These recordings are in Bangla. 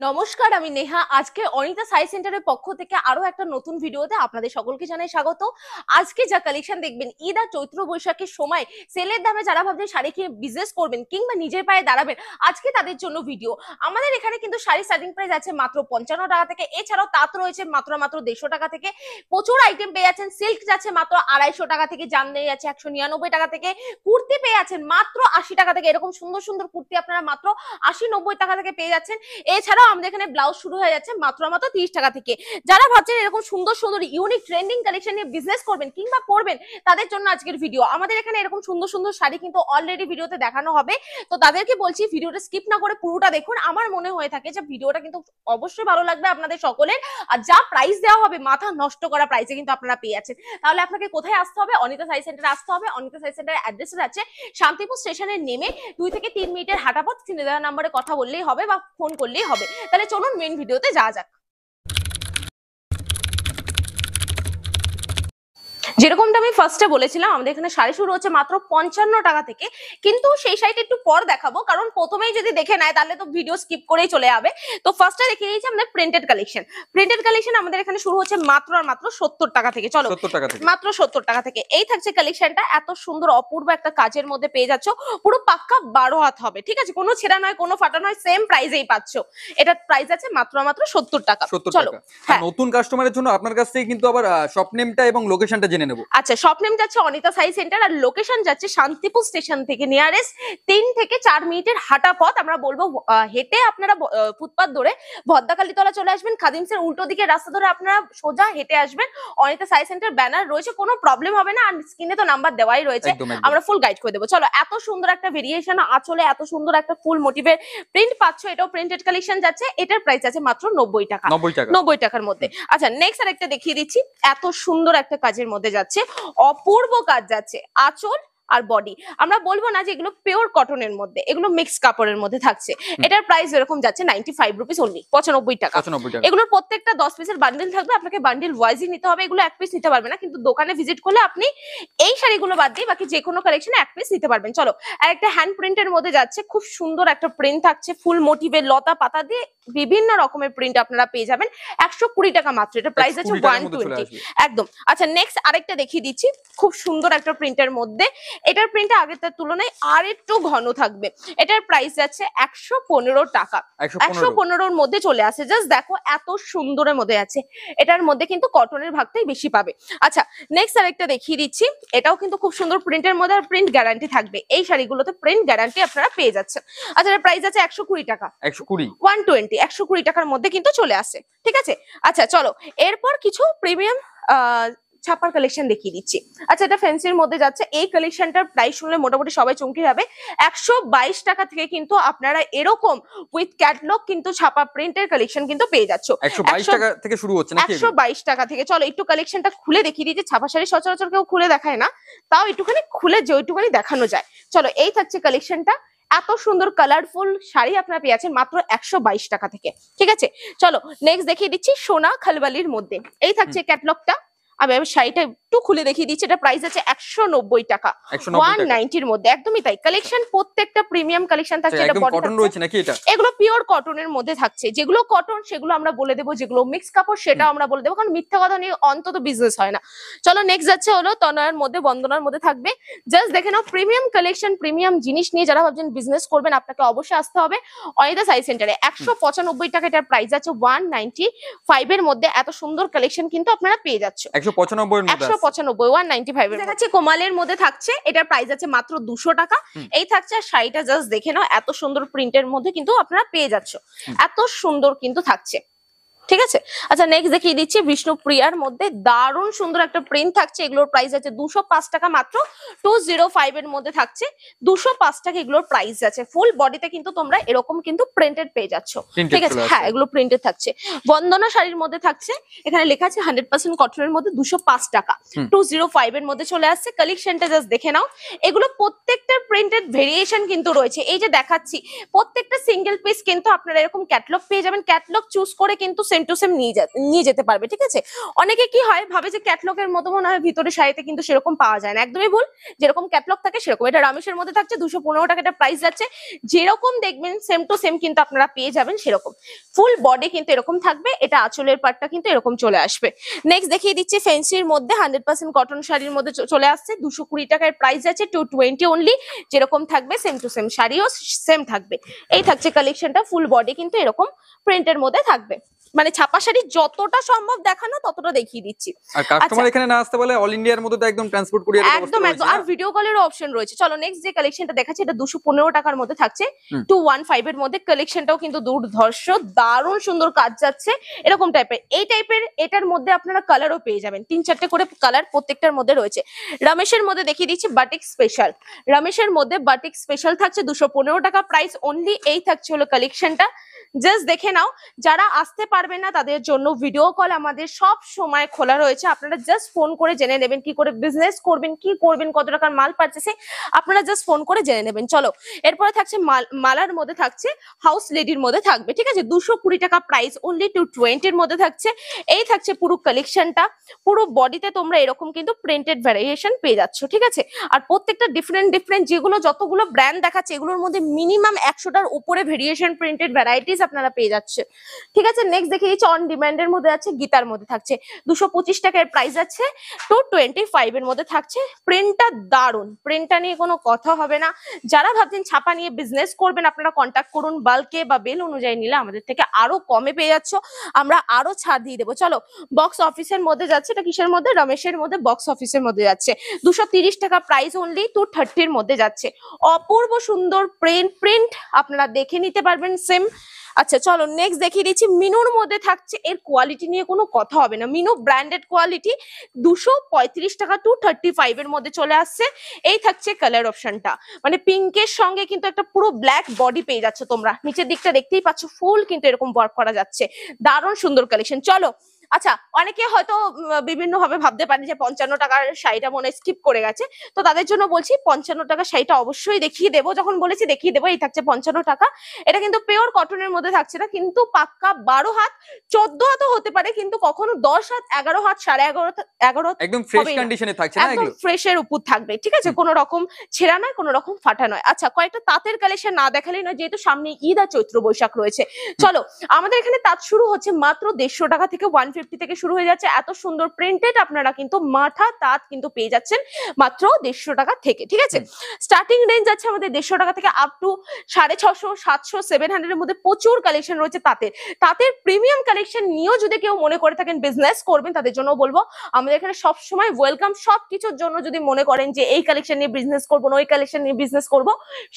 নমস্কার, আমি নেহা। আজকে অনিতা সাই সেন্টারের পক্ষ থেকে আরও একটা নতুন ভিডিওতে আপনাদের সকলকে জানাই স্বাগত। আজকে যা কালেকশন দেখবেন, ঈদ আর চৈত্র বৈশাখের সময় সেলের দামে যারা ভাবছেন শাড়ি কিনে বিজনেস করবেন কিংবা নিজের পায়ে দাঁড়াবেন, আজকে তাদের জন্য ভিডিও আমাদের এখানে কিন্তু শাড়ি স্টার্টিং প্রাইস আছে মাত্র পঞ্চান্ন টাকা থেকে, এছাড়াও তাঁত রয়েছে মাত্র মাত্র দেড়শো টাকা থেকে। প্রচুর আইটেম পেয়ে যাচ্ছেন সিল্ক যাচ্ছে মাত্র আড়াইশো টাকা থেকে, জামদানি আছে একশো নিরানব্বই টাকা থেকে, কুর্তি পেয়ে যাচ্ছেন মাত্র আশি টাকা থেকে, এরকম সুন্দর সুন্দর কুর্তি আপনারা মাত্র আশি নব্বই টাকা থেকে পেয়ে যাচ্ছেন। এছাড়াও আমাদের এখানে ব্লাউজ শুরু হয়ে যাচ্ছে মাত্র মাত্র তিরিশ টাকা থেকে। যারা ভাবছেন এরকম সুন্দর সুন্দর ইউনিক ট্রেন্ডিং কালেকশন নিয়ে বিজনেস করবেন কিংবা করবেন, তাদের জন্য আজকের ভিডিও আমাদের এখানে এরকম সুন্দর সুন্দর শাড়ি কিন্তু অলরেডি ভিডিওতে দেখানো হবে। তো তাদেরকে বলছি ভিডিওটা স্কিপ না করে পুরোটা দেখুন। আমার মনে হয়ে থাকে যে ভিডিওটা কিন্তু অবশ্যই ভালো লাগবে আপনাদের সকলের। আর যা প্রাইস দেওয়া হবে, মাথা নষ্ট করা প্রাইসে কিন্তু আপনারা পেয়ে যাচ্ছেন। তাহলে আপনাকে কোথায় আসতে হবে? অনিতা সাই সেন্টারে আসতে হবে। অনিতা সাই সেন্টারের অ্যাড্রেস আছে শান্তিপুর স্টেশনে নেমে দুই থেকে তিন মিনিটের হাঁটা পথ স্ক্রিনে দেওয়া নাম্বারে কথা বললেই হবে বা ফোন করলেই হবে। তাহলে চলুন মেন ভিডিওতে যাওয়া যাক। যেরকমটা আমি ফার্স্টে বলেছিলাম আমাদের এখানে শাড়ি শুরু হচ্ছে মাত্র পঞ্চান্ন টাকা থেকে। কিন্তু সেই শাড়িটা একটু পর দেখাবো কারণ প্রথমেই যদি দেখে নেয় তাহলে তো ভিডিও স্কিপ করেই চলে যাবে। তো ফার্স্টে দেখে নিয়েছি আমাদের প্রিন্টেড কালেকশন প্রিন্টেড কালেকশন আমাদের এখানে শুরু হচ্ছে মাত্র আর মাত্র সত্তর টাকা থেকে। চলো মাত্র সত্তর টাকা থেকে। এই থাকছে কালেকশনটা এত সুন্দর অপূর্ব একটা কাজের মধ্যে পেয়ে যাচ্ছ। পুরো পাক্কা বারো হাত হবে ঠিক আছে? কোনো ছেঁড়া নয় কোনো ফাটা নয় সেম প্রাইসেই পাচ্ছ। এটার প্রাইস আছে মাত্র আর মাত্র সত্তর টাকা। সত্তর চলো হ্যাঁ। নতুন কাস্টমারের জন্য আপনার কাছ থেকে কিন্তু আবার শপ নেমটা এবং লোকেশনটা জেনে নেব। আচ্ছা শপ নেম যাচ্ছে অনিতা সাই সেন্টার আর লোকেশন যাচ্ছে শান্তিপুর স্টেশন থেকে। নিয়ারেস্ট তিন থেকে চার মিনিটের হাঁটা পথ। আমরা বলব হেঁটে আপনারা ফুটপাত ধরে ভদ্দাকালীতলা চলে আসবেন। খাদিমসের উল্টো দিকে রাস্তা ধরে আপনারা সোজা হেঁটে আসবেন। অনিতা সাই সেন্টার ব্যানার রয়েছে কোনো প্রবলেম হবে না। আর স্ক্রিনে তো নাম্বার দেওয়াই রয়েছে। আমরা ফুল গাইড করে দেবো। চলো এত সুন্দর একটা ভেরিয়েশন আঁচলে এত সুন্দর একটা ফুল মোটিভের প্রিন্ট পাচ্ছ এটাও প্রিন্টেড কালেকশন যাচ্ছে। এটার প্রাইস আছে মাত্র নব্বই টাকা। নব্বই টাকা। নব্বই টাকার মধ্যে। আচ্ছা নেক্সট আরেকটা দেখিয়ে দিচ্ছি। এত সুন্দর একটা কাজের মধ্যে যাচ্ছে অপূর্ব কাজ যাচ্ছে। আঁচল আর বডি আমরা বলব না যে এগুলো পিওর কটনের মধ্যে এগুলো মিক্স কাপড়ের মধ্যে থাকছে। এটার প্রাইস এরকম যাচ্ছে নাইনটি ফাইভ রুপিস অনলি পঁচানব্বই টাকা। এগুলোর প্রত্যেকটা দশ পিসের বান্ডিল থাকবে আপনাকে বান্ডিল ওয়াইজই নিতে হবে এগুলো এক পিস নিতে পারবে না কিন্তু দোকানে ভিজিট করলে আপনি এই শাড়িগুলো বাদ দিয়ে বাকি যে কোনো কালেকশনে এক পিস নিতে পারবেন। চলো আর একটা হ্যান্ড প্রিন্টের মধ্যে যাচ্ছে খুব সুন্দর একটা প্রিন্ট থাকছে ফুল মোটিভের লতা পাতা দিয়ে বিভিন্ন রকমের প্রিন্ট আপনারা পেয়ে যাবেন। একশো কুড়ি টাকা মাত্র এটা প্রাইস আছে ওয়ান টোয়েন্টি একদম। আচ্ছা নেক্সট আরেকটা দেখিয়ে দিচ্ছি খুব সুন্দর একটা প্রিন্টের মধ্যে এটার প্রিন্টটা আগেরটার তুলনায় আর একটু ঘন থাকবে। এটার প্রাইস যাচ্ছে একশো পনেরো টাকা। একশো একশো পনেরোর মধ্যে চলে আসে। জাস্ট দেখো এত সুন্দরের মধ্যে আছে। এটার মধ্যে কিন্তু কটনের ভাগটাই বেশি পাবে। আচ্ছা নেক্সট আরেকটা দেখিয়ে দিচ্ছি। এটাও কিন্তু খুব সুন্দর প্রিন্টের মধ্যে আর প্রিন্ট গ্যারান্টি থাকবে। এই শাড়িগুলোতে প্রিন্ট গ্যারান্টি আপনারা পেয়ে যাচ্ছেন। আচ্ছা এর প্রাইস আছে একশো কুড়ি টাকা। একশো কুড়ি। ওয়ান টোয়েন্টি একশো কুড়ি টাকার মধ্যে কিন্তু চলে আসে। ঠিক আছে? আচ্ছা চলো। এরপর কিছু প্রিমিয়াম ছাপার কালেকশন দেখিয়ে দিচ্ছি। আচ্ছা এটা ফ্যান্সির মধ্যে যাচ্ছে। এই কালেকশনটার প্রাইস শুনলে মোটামুটি সবাই চমকে যাবে। একশো বাইশ টাকা থেকে কিন্তু আপনারা এরকম উইথ ক্যাটলগ কিন্তু ছাপা প্রিন্টের কালেকশন কিন্তু পেয়ে যাচ্ছ। টাকা থেকে শুরু হচ্ছে একশো বাইশ টাকা থেকে। চলো একটু কালেকশনটা খুলে দেখিয়ে যে ছাপা শাড়ি সচরাচর কেউ খুলে দেখায় না। তাও একটুখানি খুলে যে ওইটুখানি দেখানো যায়। চলো এই থাকছে কালেকশনটা এত সুন্দর কালারফুল শাড়ি আপনারা পেয়ে যাচ্ছেন মাত্র একশো বাইশ টাকা থেকে। ঠিক আছে? চলো নেক্সট দেখিয়ে দিচ্ছি সোনা খালবালির মধ্যে। এই থাকছে ক্যাটলগটা আমি আমি শাড়িটা একটু খুলে দেখিয়ে দিচ্ছি। এটা প্রাইস আছে একশো নব্বই টাকা। ওয়ান নাইনটির মধ্যে একদমই তাই। কালেকশন প্রত্যেকটা প্রিমিয়াম কালেকশন থাকছে এগুলো পিওর কটনের মধ্যে থাকছে। যেগুলো কটন সেগুলো আমরা বলে দেবো যেগুলো মিক্স কাপড় সেটা আমরা বলে দেবো। কারণ মিথ্যা কথা নিয়ে অন্তত বিজনেস হয় না। চলো নেক্সট যাচ্ছে হলো তনয়ের মধ্যে বন্দনার মধ্যে থাকবে। জাস্ট দেখে নাও প্রিমিয়াম কালেকশন প্রিমিয়াম জিনিস নিয়ে যারা ভাবছেন বিজনেস করবেন আপনাকে অবশ্যই আসতে হবে অনিতা সাই সেন্টারে একশো পঁচানব্বই টাকা এটার প্রাইস আছে ওয়ান নাইনটি ফাইভের মধ্যে। এত সুন্দর কালেকশন কিন্তু আপনারা পেয়ে যাচ্ছেন। কোমালের মধ্যে থাকছে প্রাইস আছে মাত্র টাকা। এই থাকছে আর শাড়িটা জাস্ট দেখে নাও এত সুন্দর প্রিন্টের মধ্যে কিন্তু আপনারা পেয়ে যাচ্ছ। এত সুন্দর কিন্তু থাকছে। ঠিক আছে? আচ্ছা নেক্সট দেখিয়ে দিচ্ছি বিষ্ণুপ্রিয়ার মধ্যে দারুণ সুন্দর একটা প্রিন্ট থাকছে। এগুলোর প্রাইস আছে দুশো টাকা মাত্র। টু এর মধ্যে থাকছে দুশো পাঁচ টাকা এগুলোর প্রাইস আছে। ফুল বডিতে কিন্তু তোমরা এরকম কিন্তু প্রিন্টেড পেয়ে যাচ্ছ। ঠিক আছে? হ্যাঁ এগুলো প্রিন্টেড থাকছে। বন্দনা শাড়ির মধ্যে থাকছে। এখানে লেখা আছে হান্ড্রেড পার্সেন্ট কটনের মধ্যে দুশো পাঁচ টাকা। টু জিরো ফাইভ এর মধ্যে চলে আসছে। কালেকশনটা জাস্ট দেখে নাও। এগুলো প্রত্যেকটা প্রিন্টেড ভেরিয়েশন কিন্তু রয়েছে। এই যে দেখাচ্ছি প্রত্যেকটা সিঙ্গেল পিস কিন্তু আপনারা এরকম ক্যাটলগ পেয়ে যাবেন। ক্যাটলগ চুজ করে কিন্তু সে সেম টু সেম নিয়ে যেতে পারবে, ঠিক আছে? অনেকে কি হয়, ভাবে যে ক্যাটলগের মতো মনে হয় ভিতরে শাড়িতে কিন্তু সেরকম পাওয়া যায় না। একদমই ভুল। যেরকম ক্যাটলগ থাকে, সেরকম। এটা রামেশের মধ্যে থাকছে, দুশো পনেরো টাকা এটা প্রাইস যাচ্ছে। যেরকম দেখবেন সেম টু সেম কিন্তু আপনারা পেয়ে যাবেন সেরকম। ফুল বডি কিন্তু এরকম থাকবে, এটা আঁচলের পাটটা কিন্তু এরকম চলে আসবে। নেক্সট দেখিয়ে দিচ্ছি ফেন্সির মধ্যে হান্ড্রেড পার্সেন্ট কটন শাড়ির মধ্যে চলে আসছে। দুশো কুড়ি টাকার প্রাইস আছে টু টোয়েন্টি অনলি যেরকম থাকবে সেম টু সেম শাড়িও সেম থাকবে। এই থাকছে কালেকশনটা ফুল বডি কিন্তু এরকম প্রিন্টের মধ্যে থাকবে। মানে ছাপা শাড়ি যতটা সম্ভব দেখানো ততটা দেখিয়ে দিচ্ছি। আর কাস্টমার আচ্ছা। এখানে না আসতে পারলে অল ইন্ডিয়ার মধ্যে একদম ট্রান্সপোর্ট কুরিয়ার একদম একদম। আর ভিডিও কলেরও অপশন রয়েছে। চলো নেক্সট যে কালেকশনটা দেখাচ্ছি এটা দুশো পনেরো টাকার মধ্যে থাকছে। হুম। টু ওয়ান ফাইভ এর মধ্যে কালেকশনটাও কিন্তু দুর্ধর্ষ দারুণ সুন্দর কাজ যাচ্ছে। এরকম টাইপের এই টাইপের এটার মধ্যে আপনারা কালারও পেয়ে যাবেন। তিন চারটে করে কালার প্রত্যেকটার মধ্যে রয়েছে। রমেশের মধ্যে দেখিয়ে দিচ্ছি বাটিক স্পেশাল রমেশের মধ্যে বাটিক স্পেশাল থাকছে দুশো পনেরো টাকা। প্রাইস অনলি এই থাকছে হলো কালেকশনটা জাস্ট দেখে নাও, যারা আসতে পারবে না তাদের জন্য ভিডিও কল আমাদের সব সময় খোলা রয়েছে। আপনারা জাস্ট ফোন করে জেনে নেবেন কি করে বিজনেস করবেন, কি করবেন, কত টাকার মাল পারচেসে আপনারা জাস্ট ফোন করে জেনে নেবেন। চলো, এরপরে থাকছে মাল- মালার মধ্যে থাকছে হাউস লেডির মধ্যে থাকবে, ঠিক আছে? দুশো কুড়ি টাকা প্রাইস অনলি টু টোয়েন্টির মধ্যে থাকছে। এই থাকছে পুরো কালেকশনটা পুরো বডিতে তোমরা এরকম কিন্তু প্রিন্টেড ভ্যারিয়েশন পেয়ে যাচ্ছ, ঠিক আছে? আর প্রত্যেকটা ডিফারেন্ট ডিফারেন্ট যেগুলো, যতগুলো ব্র্যান্ড দেখাচ্ছে, এগুলোর মধ্যে মিনিমাম একশোটার উপরে ভেরিয়েশন প্রিন্টেড ভ্যারাইটিস আপনারা পেয়ে যাচ্ছে। ঠিক আছে নেক্সট দেখে দিচ্ছি অন ডিমান্ডের মধ্যে আছে, গীতার মধ্যে থাকছে। দুশো পঁচিশ টাকার প্রাইস আছে টু টোয়েন্টি ফাইভ এর মধ্যে থাকছে। প্রিন্টটা দারুণ প্রিন্টটা নিয়ে কোনো কথা হবে না। যারা ভাবছেন ছাপা নিয়ে বিজনেস করবেন, আপনারা কন্ট্যাক্ট করুন বাল্কে বা বেল অনুযায়ী নিলে আমাদের থেকে আরও কমে পেয়ে যাচ্ছ। আমরা আরও ছাড় দিয়ে দেবো। চলো বক্স অফিসের মধ্যে যাচ্ছে, এটা কিসের মধ্যে? রমেশের মধ্যে বক্স অফিসের মধ্যে যাচ্ছে। দুশো টাকা প্রাইস অনলি টু থার্টির মধ্যে যাচ্ছে। অপূর্ব সুন্দর প্রিন্ট প্রিন্ট আপনারা দেখে নিতে পারবেন সেম আচ্ছা চলো নেক্সট দেখিয়ে দিচ্ছি। মিনুর মধ্যে থাকছে, এর কোয়ালিটি নিয়ে কোনো কথা হবে না। মিনু ব্র্যান্ডেড কোয়ালিটি দুশো টাকা টু থার্টি এর মধ্যে চলে আসছে। এই থাকছে কালার অপশনটা মানে পিঙ্কের সঙ্গে কিন্তু একটা পুরো ব্ল্যাক বডি পেয়ে যাচ্ছে তোমরা। নিচের দিকটা দেখতেই পাচ্ছ ফুল কিন্তু এরকম ওয়ার্ক করা যাচ্ছে। দারুণ সুন্দর কালেকশন চলো আচ্ছা অনেকে হয়তো বিভিন্ন ভাবে ভাবতে পারে যে পঞ্চান্ন টাকার শাড়িটা মনে স্কিপ করে গেছে। তো তাদের জন্য বলছি পঞ্চান্ন টাকার শাড়িটা অবশ্যই দেখিয়ে দেবো। যখন বলেছি দেখিয়ে দেবো এই থাকছে পঞ্চান্ন টাকা। এটা কিন্তু পিওর কটনের মধ্যে থাকছে না কিন্তু পাক্কা বারো হাত চোদ্দ হাতও হতে পারে কিন্তু কখনো দশ হাত এগারো হাত সাড়ে এগারো এগারো একদম ফ্রেশ কন্ডিশনে থাকছে একদম ফ্রেশের উপর থাকবে ঠিক আছে? কোনো রকম ছেঁড়া নয় কোনো রকম ফাটা নয়। আচ্ছা কয়েকটা তাঁতের কালেকশন না দেখালেই নয় যেহেতু সামনে ঈদ আর চৈত্র বৈশাখ রয়েছে। চলো আমাদের এখানে তাঁত শুরু হচ্ছে মাত্র দেড়শো টাকা থেকে ওয়ান ফিফটি থেকে শুরু হয়ে যাচ্ছে। এত সুন্দর প্রিন্টেড আপনারা কিন্তু মাথা তাঁত কিন্তু পেয়ে যাচ্ছেন মাত্র দেড়শো টাকা থেকে ঠিক আছে? স্টার্টিং রেঞ্জ আছে আমাদের দেড়শো টাকা থেকে আপ টু সাড়ে ছশো সাতশো সেভেন হান্ড্রেডের মধ্যে প্রচুর কালেকশন রয়েছে তাঁতের। তাঁতের প্রিমিয়াম কালেকশন নিয়েও যদি কেউ মনে করে থাকেন বিজনেস করবেন তাদের জন্য বলব আমাদের এখানে সবসময় ওয়েলকাম সব কিছুর জন্য যদি মনে করেন যে এই কালেকশন নিয়ে বিজনেস করব না ওই কালেকশন নিয়ে বিজনেস করব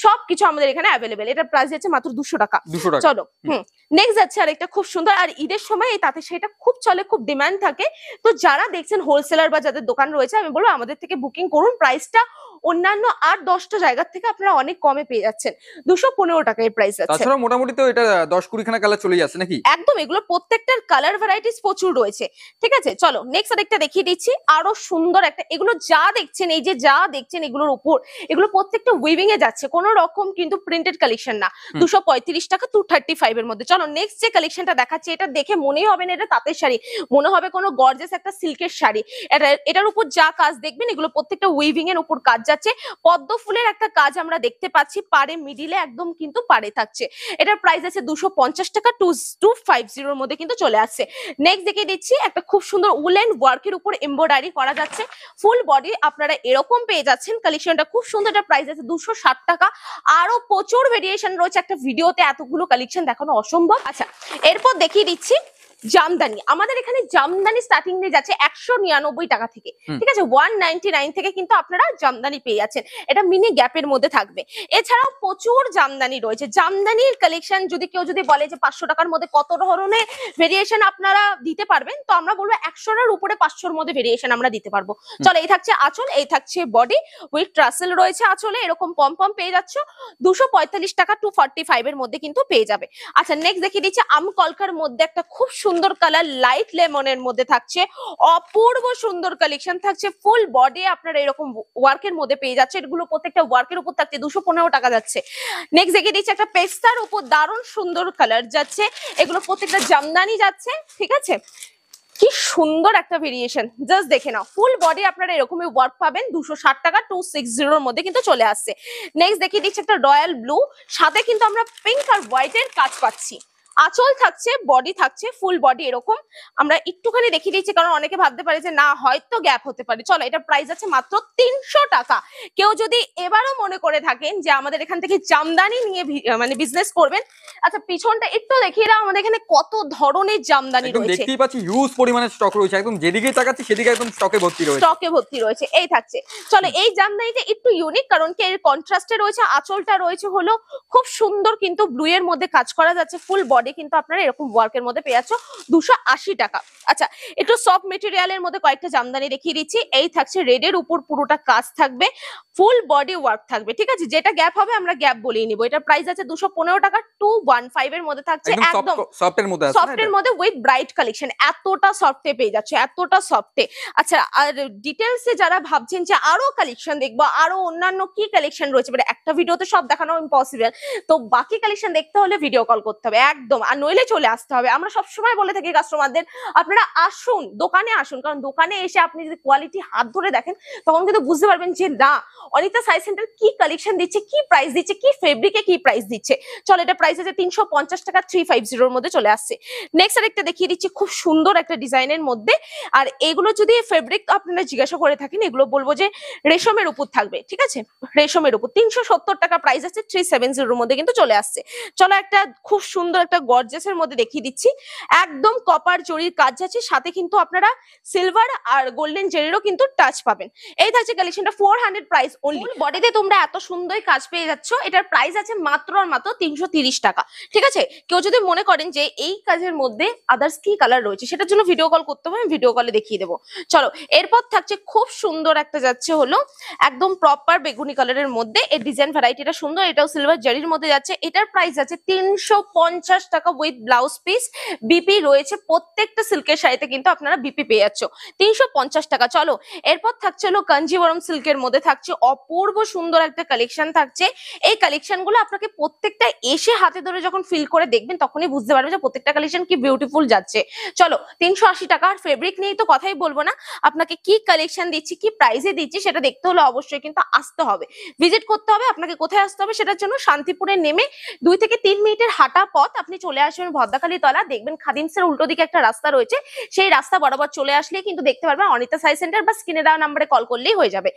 সবকিছু আমাদের এখানে অ্যাভেলেবেল এটার প্রাইস আছে মাত্র দুশো টাকা। চলো হুম। নেক্সট যাচ্ছে আরেকটা খুব সুন্দর আর ঈদের সময় এই তাঁতের শাড়িটা খুব চলে খুব ডিমান্ড থাকে। তো যারা দেখছেন হোলসেলার বা যাদের দোকান রয়েছে, আমি বলব আমাদের থেকে বুকিং করুন। প্রাইসটা অন্যান্য আর দশটা জায়গার থেকে আপনারা অনেক কমে পেয়ে যাচ্ছেন। দুশো পনেরো টাকা এই প্রাইস আছে। তাছাড়া মোটামুটি তো এটা দশ কুড়িখানা কালার চলে যাচ্ছে নাকি? একদম এগুলো প্রত্যেকটার কালার ভ্যারাইটিস প্রচুর রয়েছে। ঠিক আছে চলো নেক্সট আরেকটা দেখিয়ে দিচ্ছি। আরও সুন্দর একটা এগুলো যা দেখছেন এই যে যা দেখছেন এগুলোর উপর এগুলো প্রত্যেকটা উইভিং এ যাচ্ছে। কোনো রকম কিন্তু প্রিন্টেড কালেকশন না। দুশো পঁয়ত্রিশ টাকা টু থার্টি ফাইভ এর মধ্যে। চলো নেক্সট যে কালেকশনটা দেখাচ্ছি এটা দেখে মনেই হবে না এটা তাঁতের শাড়ি। মনে হবে কোনো গর্জেস একটা সিল্কের শাড়ি। এটা এটার উপর যা কাজ দেখবেন এগুলো প্রত্যেকটা উইভিং এর উপর কাজ যাচ্ছে। পদ্ম ফুলের একটা কাজ আমরা দেখতে পাচ্ছি পারে মিডিলে একদম কিন্তু পারে থাকছে। এটার প্রাইস আছে দুশো টাকা টু টু ফাইভ জিরোর মধ্যে কিন্তু চলে আসছে। নেক্সট দেখে দিচ্ছি, একটা খুব সুন্দর উল উলেন ওয়ার্কের উপর এমব্রয়ডারি করা যাচ্ছে। ফুল বডি আপনারা এরকম পেয়ে যাচ্ছেন কালেকশনটা খুব সুন্দর একটা প্রাইস আছে দুশো টাকা। আরও প্রচুর ভেরিয়েশন রয়েছে, একটা ভিডিওতে এতগুলো কালেকশন দেখানো অসম্ভব। আচ্ছা এরপর দেখিয়ে দিচ্ছি জামদানি। আমাদের এখানে জামদানি স্টার্টিং রেঞ্জ আছে একশো নিরানব্বই টাকা থেকে। ঠিক আছে? ওয়ান নাইনটি নাইন থেকে কিন্তু আপনারা জামদানি পেয়ে যাচ্ছেন। এটা মিনি গ্যাপের মধ্যে থাকবে। এছাড়াও প্রচুর জামদানি রয়েছে। জামদানির কালেকশন যদি কেউ যদি বলে যে পাঁচশো টাকার মধ্যে কত ধরনের ভেরিয়েশন আপনারা দিতে পারবেন তো আমরা বলব একশোটার উপরে পাঁচশোর মধ্যে ভেরিয়েশন আমরা দিতে পারব। চলো এই থাকছে আঁচল এই থাকছে বডি উইথ ট্রাসেল রয়েছে আঁচলে এরকম পম পম পেয়ে যাচ্ছ। দুশো পঁয়তাল্লিশ টাকা টু ফর্টি ফাইভ এর মধ্যে কিন্তু পেয়ে যাবে। আচ্ছা নেক্সট দেখিয়ে দিচ্ছি আম কলকার মধ্যে একটা খুব সুন্দর কালার লাইট লেমনের মধ্যে থাকছে। অপূর্ব সুন্দর কালেকশন থাকছে। ফুল বডি আপনারা এরকম ওয়ার্কের মধ্যে পেয়ে যাচ্ছে এগুলো প্রত্যেকটা ওয়ার্কের উপর থাকছে। দুশো পনেরো টাকা যাচ্ছে। নেক্সট দেখে দিচ্ছি একটা পেস্তার উপর দারুণ সুন্দর কালার যাচ্ছে। এগুলো প্রত্যেকটা জামদানি যাচ্ছে, ঠিক আছে? কি সুন্দর একটা ভেরিয়েশন জাস্ট দেখে নাও। ফুল বডি আপনারা এরকমই ওয়ার্ক পাবেন। দুশো ষাট টাকা টু সিক্স জিরোর মধ্যে কিন্তু চলে আসছে। নেক্সট দেখিয়ে দিচ্ছি একটা রয়্যাল ব্লু সাথে কিন্তু আমরা পিঙ্ক আর হোয়াইটের কাজ পাচ্ছি। আঁচল থাকছে বডি থাকছে ফুল বডি এরকম। আমরা একটুখানি দেখিয়ে দিচ্ছি কারণ অনেকে ভাবতে পারে যে না হয়তো গ্যাপ হতে পারে। চলো এটা প্রাইস আছে মাত্র তিনশো টাকা। কেউ যদি এবারও মনে করে থাকেন যে আমাদের এখান থেকে জামদানি নিয়ে মানে বিজনেস করবেন? আচ্ছা পিছনটা একটু দেখিয়ে দাও আমাদের এখানে কত ধরনের জামদানি রয়েছে। দেখতেই পাচ্ছি পরিমাণে স্টক রয়েছে। একদম যেদিকেই তাকাচ্ছি সেদিকে একদম স্টকে ভর্তি রয়েছে। স্টকে ভর্তি রয়েছে এই থাকছে। চলো এই জামদানিটা একটু ইউনিক কারণ কি এর কন্ট্রাস্টে রয়েছে আঁচলটা রয়েছে হলো খুব সুন্দর কিন্তু ব্লু এর মধ্যে কাজ করা যাচ্ছে ফুল বডি কিন্তু আপনারা এরকম ওয়ার্কের মধ্যে পেয়ে যাচ্ছ দুশো টাকা। আচ্ছা একটু সফট মেটেরিয়ালের মধ্যে কয়েকটা জামদানি দেখিয়ে দিচ্ছি। এই থাকছে রেড এর উপর পুরোটা কাজ থাকবে ফুল বডি ওয়ার্ক থাকবে ঠিক আছে? যেটা গ্যাপ হবে আমরা গ্যাপ বলিয়ে নিবো। এটা প্রাইস আছে দুশো টাকা টু ওয়ান ফাইভ এর মধ্যে থাকছে একদম সফটের মধ্যে সফটের মধ্যে উইথ ব্রাইট কালেকশন এতটা সফটে পেয়ে যাচ্ছে এতটা সফটে আচ্ছা আর ডিটেলস এ যারা ভাবছেন যে আরও কালেকশন দেখব আরও অন্যান্য কি কালেকশন রয়েছে? মানে একটা ভিডিওতে সব দেখানো ইম্পসিবল তো বাকি কালেকশন দেখতে হলে ভিডিও কল করতে হবে। একদম আর নইলে চলে আসতে হবে। আমরা সবসময় বলে থাকি কাস্টমারদের আপনারা আসুন, দোকানে আসুন। কারণ দোকানে এসে আপনি যদি কোয়ালিটি হাত ধরে দেখেন, তখন কিন্তু বুঝতে পারবেন যে না, অনিতা সাই সেন্টার কি কালেকশন দিচ্ছে, কি প্রাইস দিচ্ছে, কি ফেব্রিকে কি প্রাইস দিচ্ছে। চলো, এটা প্রাইস আছে তিনশো পঞ্চাশ টাকা থ্রি ফাইভ জিরোর মধ্যে চলে আসছে। নেক্সট আরেকটা দেখিয়ে দিচ্ছি, খুব সুন্দর একটা ডিজাইনের মধ্যে। আর এগুলো যদি ফেব্রিক আপনারা জিজ্ঞাসা করে থাকেন, এগুলো বলব যে রেশমের উপর থাকবে, ঠিক আছে? রেশমের উপর। তিনশো সত্তর টাকা প্রাইস আছে থ্রি সেভেন জিরোর মধ্যে কিন্তু চলে আসছে। চলো, একটা খুব সুন্দর একটা গর্জেসের মধ্যে দেখিয়ে দিচ্ছি। একদম কপার জরির কাজ আছে সাথে কিন্তু আপনারা সিলভার আর গোল্ডেন জেরিরও কিন্তু টাচ পাবেন। এই থাকছে কালেকশনটা ফোর হান্ড্রেড প্রাইস অনলি বডিতে তোমরা এত সুন্দর কাজ পেয়ে যাচ্ছ এটার প্রাইস আছে মাত্র আর মাত্র তিনশো টাকা। ঠিক আছে? কেউ যদি মনে করেন যে এই কাজের মধ্যে আদার্স কি কালার রয়েছে সেটার জন্য ভিডিও কল করতে হবে আমি ভিডিও কলে দেখিয়ে দেবো। চলো এরপর থাকছে খুব সুন্দর একটা যাচ্ছে হলো একদম প্রপার বেগুনি কালারের মধ্যে। এই ডিজাইন ভ্যারাইটিটা সুন্দর এটাও সিলভার জারির মধ্যে যাচ্ছে। এটার প্রাইস আছে তিনশো পঞ্চাশ টাকা উইথ ব্লাউজ পিস বিপি রয়েছে প্রত্যেকটা সিল্কের শাড়িতে কিন্তু আপনারা বিপি পেয়ে যাচ্ছ। তিনশো পঞ্চাশ টাকা, চলো। এরপর থাকছে হলো কাঞ্জিবরম সিল্কের মধ্যে থাকছে অপূর্ব সুন্দর একটা কালেকশন থাকছে। এই কালেকশনগুলো আপনাকে প্রত্যেকটা এসে হাতে ধরে যখন ফিল করে দেখবেন, তখনই বুঝতে পারবেন যে প্রত্যেকটা কালেকশন কি বিউটিফুল যাচ্ছে। চলো, তিনশো আশি টাকা, আর ফেব্রিক নিয়ে তো কথাই বলব না। আপনাকে কি কালেকশন দিচ্ছি, কি প্রাইসে দিচ্ছি, সেটা দেখতে হলে অবশ্যই কিন্তু আসতে হবে। ভিজিট করতে হবে, আপনাকে কোথায় আসতে হবে, সেটার জন্য শান্তিপুরে নেমে দুই থেকে তিন মিনিটের হাঁটা পথ আপনি চলে আসবেন ভদ্রাখালী তলা, দেখবেন খাদিমসের উল্টো দিকে একটা রাস্তা রয়েছে, সেই রাস্তা বরাবর চলে আসলে কিন্তু দেখতে পারবেন অনিতা সাই সেন্টার বা স্ক্রিনে দেওয়া নাম্বারে কল করলেই হয়ে যাবে।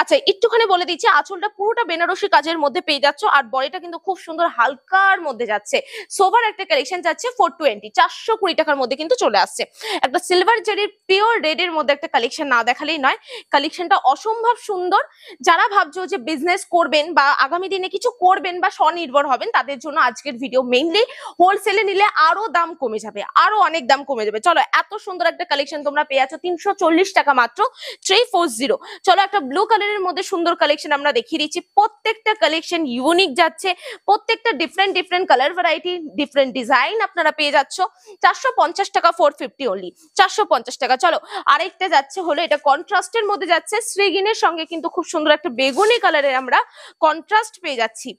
আচ্ছা একটুখানি বলে দিচ্ছি, আঁচলটা পুরোটা বেনারসি কাজের মধ্যে পেয়ে যাচ্ছ, আর বডিটা কিন্তু খুব সুন্দর হালকার মধ্যে যাচ্ছে। সোভার একটা কালেকশন যাচ্ছে ফোর টোয়েন্টি চারশো কুড়ি টাকার মধ্যে কিন্তু চলে আসছে। একটা সিলভার জেরির পিওর রেড এর মধ্যে একটা কালেকশন না দেখালেই নয় কালেকশনটা অসম্ভব সুন্দর। যারা ভাবছ যে বিজনেস করবেন বা আগামী দিনে কিছু করবেন বা স্বনির্ভর হবেন, তাদের জন্য আজকের ভিডিও মেইনলি হোলসেলে নিলে আরও দাম কমে যাবে, আরও অনেক দাম কমে যাবে। চলো, এত সুন্দর একটা কালেকশন তোমরা পেয়ে আছো, তিনশো চল্লিশ টাকা মাত্র থ্রি ফোর জিরো চলো, একটা ব্লু কালারের মধ্যে সুন্দর কালেকশন আমরা দেখিয়ে দিচ্ছি। প্রত্যেকটা কালেকশন ইউনিক যাচ্ছে, প্রত্যেকটা different different colour variety different design আপনারা পেয়ে যাচ্ছ। চারশো পঞ্চাশ টাকা ফোর ফিফটি অনলি চারশো পঞ্চাশ টাকা। চলো, আরেকটা যাচ্ছে হলো, এটা কন্ট্রাস্টের মধ্যে যাচ্ছে। শ্রীগিনের সঙ্গে কিন্তু খুব সুন্দর একটা বেগুনি কালারের আমরা কন্ট্রাস্ট পেয়ে যাচ্ছি।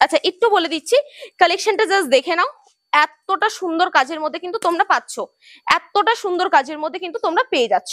আচ্ছা একটু বলে দিচ্ছি কালেকশনটা জাস্ট দেখে নাও। এতটা সুন্দর কাজের মধ্যে কিন্তু তোমরা পাচ্ছ। এতটা সুন্দর কাজের মধ্যে কিন্তু তোমরা পেয়ে যাচ্ছ।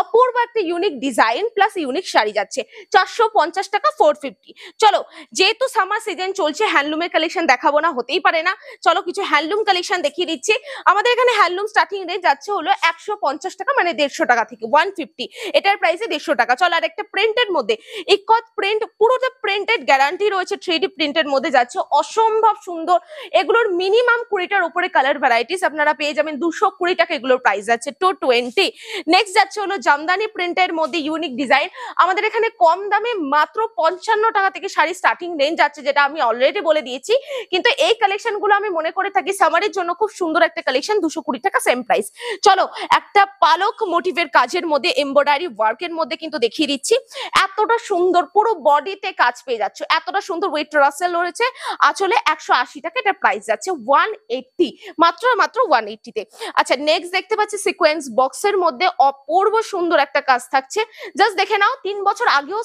অপূর্ব একটা unique design plus unique sari যাচ্ছে। চারশো পঞ্চাশ টাকা ফোর ফিফটি চলো, যেহেতু সামার সিজন চলছে হ্যান্ডলুমের কালেকশন দেখাবো না, হতেই পারে না। চলো, কিছু হ্যান্ডলুম কালেকশন দেখিয়ে দিচ্ছি। আমাদের এখানে হ্যান্ডলুম স্টার্টিং রেঞ্জ যাচ্ছে হলো একশো পঞ্চাশ টাকা মানে দেড়শো টাকা থেকে ওয়ান ফিফটি এটার প্রাইসে দেড়শো টাকা। চলো, আর একটা প্রিন্টের মধ্যে ইকত প্রিন্ট পুরোটা প্রিন্টেড গ্যারান্টি রয়েছে থ্রি প্রিন্টের মধ্যে যাচ্ছে। অসম্ভব সুন্দর। এগুলোর মিনিমাম কুড়িটার উপরে কালার ভ্যারাইটিস আপনারা পেয়ে যাবেন। দুশো কুড়ি টাকা এগুলোর প্রাইস যাচ্ছে টু টোয়েন্টি নেক্সট যাচ্ছে হলো জামদানি প্রিন্টের মধ্যে ইউনিক ডিজাইন আমাদের এখানে কম দামে মাত্র পঞ্চান্ন টাকা থেকে শাড়ি স্টার্টিং রেঞ্জ যাচ্ছে, যেটা আমি অলরেডি বলে দিয়েছি। কিন্তু এই কালেকশনগুলো আমি মনে করে থাকি সামারের জন্য খুব সুন্দর একটা কালেকশন দুশো কুড়ি টাকা সেম প্রাইস চলো, একটা পালক মোটিভের কাজের মধ্যে এমব্রয়ডারি ওয়ার্কের মধ্যে কিন্তু দেখিয়ে দিচ্ছি। এতটা সুন্দর, পুরো বডিতে কাজ পেয়ে যাচ্ছে। এতটা সুন্দর ওয়েট রাসেল রয়েছে। আসলে একশো আশি টাকা এটা প্রাইস যাচ্ছে। ওয়ান এইটটি মাত্র মাত্র ওয়ান এইটটিতে আচ্ছা নেক্সট দেখতে পাচ্ছি সিকোয়েন্স বক্সের মধ্যে অপূর্ব সুন্দর একটা কাজ থাকছে জাস্ট দেখে নাও তিন বছর আগেও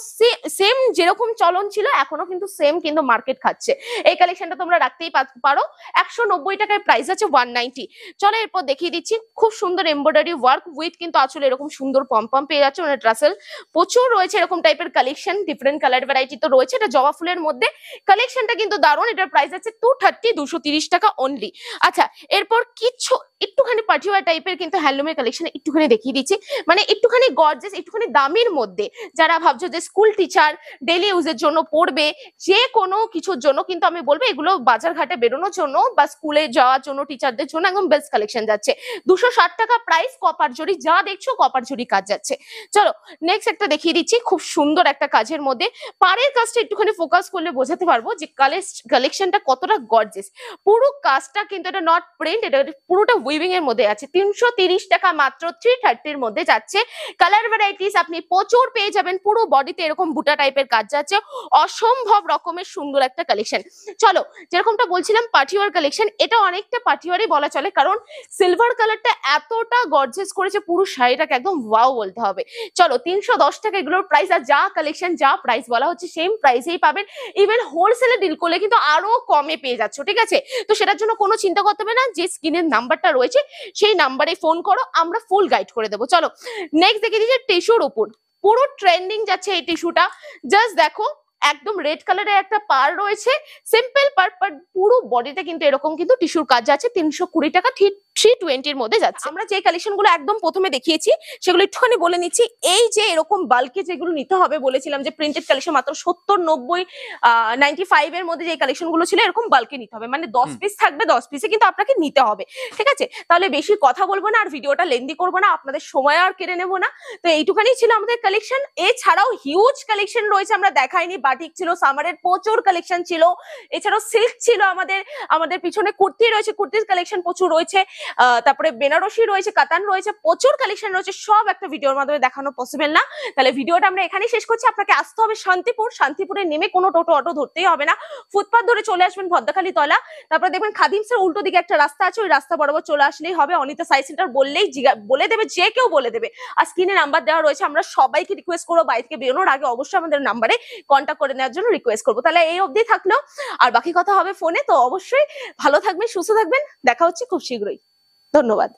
সেম যেরকম চলন ছিল এখনও কিন্তু সেম কিন্তু মার্কেট খাচ্ছে এই কালেকশনটা তোমরা রাখতেই পারো একশো নব্বই টাকায় প্রাইস আছে ওয়ান নাইনটি চলো এরপর দেখিয়ে দিচ্ছি খুব সুন্দর এমব্রয়ডারি ওয়ার্ক উইথ কিন্তু আসলে এরকম সুন্দর পম্পম পেয়ে যাচ্ছে মানে ট্রাসেল প্রচুর রয়েছে এরকম টাইপের কালেকশন ডিফারেন্ট কালার ভ্যারাইটি তো রয়েছে এটা জবা ফুলের মধ্যে কালেকশনটা কিন্তু দারুণ এটার প্রাইস আছে টু থার্টি দুশো টাকা অনলি আচ্ছা এরপর কিছু, একটুখানি পার্টিওয়ার টাইপের কিন্তু হ্যান্ডলুমের কালেকশন একটুখানি দেখিয়ে দিচ্ছি। মানে একটুখানি গর্জেস একটুখানি দামির মধ্যে যারা ভাবছ যে স্কুল টিচার ডেলি ইউজের জন্য পড়বে, যে কোনো কিছুর জন্য কিন্তু আমি বলব এগুলো বাজার ঘাটে বেরোনোর জন্য বা স্কুলে যাওয়ার জন্য টিচারদের জন্য একদম বেস্ট কালেকশন যাচ্ছে। দুশো টাকা প্রাইস কপার জড়ি যা দেখছ কপার জড়ি কাজ যাচ্ছে। চলো নেক্সট একটা দেখিয়ে দিচ্ছি, খুব সুন্দর একটা কাজের মধ্যে। পাড়ের কাজটা একটুখানি ফোকাস করলে বোঝাতে পারব যে কালেকশনটা কতটা গর্জেস পুরো কাজটা কিন্তু এটা নট প্রিন্ট এটা পুরোটা উইভিং এর মধ্যে আছে। তিনশো টাকা মাত্র থ্রি থার্টির মধ্যে যাচ্ছে। কালার ভ্যারাইটিস আপনি প্রচুর পেয়ে যাবেন, পুরো বডিতে এরকম বুটা টাইপের কাজ যাচ্ছে। অসম্ভব রকমের সুন্দর একটা কালেকশন চলো, যেরকমটা বলছিলাম পার্টিওয়ার কালেকশন এটা অনেকটা পার্টিওয়ারই বলা চলে, কারণ সিলভার কালারটা এতটা গর্জেস করেছে, পুরো শাড়িটাকে একদম ওয়াও বলতে হবে। চলো, তিনশো দশ টাকা এগুলোর প্রাইস আর যা কালেকশন যা প্রাইস বলা হচ্ছে সেম প্রাইসেই পাবেন। ইভেন হোলসেলে ডিল করলে কিন্তু আরও কমে পেয়ে যাচ্ছ, ঠিক আছে? তো সেটার জন্য কোনো চিন্তা করতে হবে না, যে স্ক্রিনের নাম্বারটা রয়েছে, সেই নাম্বারে ফোন করো, আমরা ফুল গাইড করে দেবো। চলো নেক্সট দেখে দিচ্ছি টিস্যুর উপর। পুরো ট্রেন্ডিং যাচ্ছে এই টিস্যুটা জাস্ট দেখো, একদম রেড কালারের একটা পার রয়েছে সিম্পল পার পার বডিতে কিন্তু এরকম কিন্তু টিস্যুর কাজ আছে, তিনশো কুড়ি টাকা ঠিক থ্রি টোয়েন্টির মধ্যে যাচ্ছে। আমরা যে কালেকশনগুলো একদম প্রথমে দেখিয়েছি সেগুলো একটুখানি বলে নিচ্ছি। এই যে এরকম বাল্কে যেগুলো নিতে হবে বলেছিলাম যে প্রিন্টেড কালেকশন মাত্র সত্তর নব্বই নাইনটি ফাইভ এর মধ্যে যে কালেকশনগুলো ছিল এরকম বাল্কে নিতে হবে। মানে দশ। পিস থাকবে দশ পিসে কিন্তু আপনাকে নিতে হবে। ঠিক আছে? তাহলে বেশি কথা বলব না আর ভিডিওটা লেন্দি করব না আপনাদের সময় আর কেড়ে নেব না। তো এইটুখানি ছিল আমাদের কালেকশন এছাড়াও হিউজ কালেকশন রয়েছে আমরা দেখাইনি। বাটিক ছিল সামারের প্রচুর কালেকশন ছিল। এছাড়াও সিল্ক ছিল আমাদের আমাদের পিছনে কুর্তি রয়েছে কুর্তির কালেকশন প্রচুর রয়েছে। তারপরে বেনারসি রয়েছে, কাতান রয়েছে, প্রচুর কালেকশন রয়েছে, সব একটা ভিডিওর মাধ্যমে দেখানো পসিবল না। তাহলে ভিডিওটা আমরা এখানেই শেষ করছি। আপনাকে আসতে হবে শান্তিপুর। শান্তিপুরে নেমে কোনো টোটো অটো ধরতেই হবে না। ফুটপাথ ধরে চলে আসবেন ভদ্রখালি তলা। তারপরে দেখবেন খাদিমসের উল্টো দিকে একটা রাস্তা আছে, ওই রাস্তা বরাবর চলে আসলেই হবে। অনিতা সাই সেন্টার বললেই বলে দেবে, যে কেউ বলে দেবে। আর স্ক্রিনে নাম্বার দেওয়া রয়েছে, আমরা সবাইকে রিকোয়েস্ট করব বাইরে থেকে বেরোনোর আগে অবশ্যই আমাদের নাম্বারে কন্ট্যাক্ট করে নেওয়ার জন্য রিকোয়েস্ট করব। তাহলে এই অবধি থাকল। আর বাকি কথা হবে ফোনে তো অবশ্যই ভালো থাকবেন, সুস্থ থাকবেন। দেখা হচ্ছে খুব শীঘ্রই। ধন্যবাদ